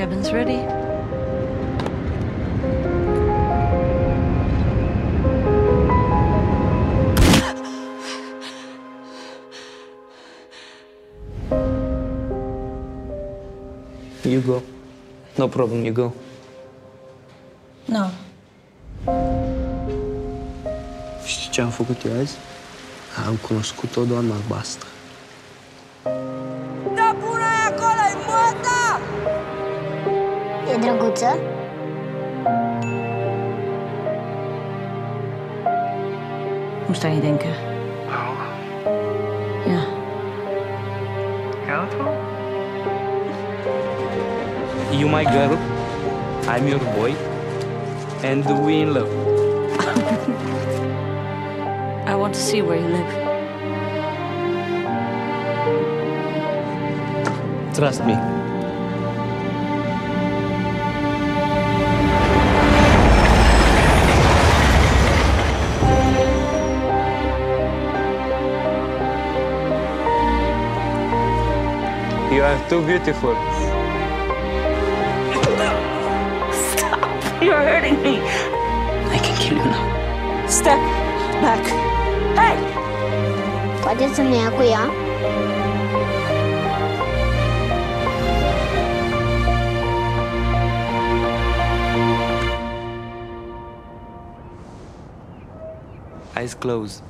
cabin's ready. You go. No problem, you go. No. Știi ce am făcut eu azi? Am cunoscut o doamnă albastră. E drăguță? Hoe sta je denken? Ja. You my girl, I'm your boy, and we in love. I want to see where you live. Trust me. You are too beautiful. Stop! You're hurting me. I can kill you now. Step back. Hey! Poate să ne ia cu ea? Eyes closed.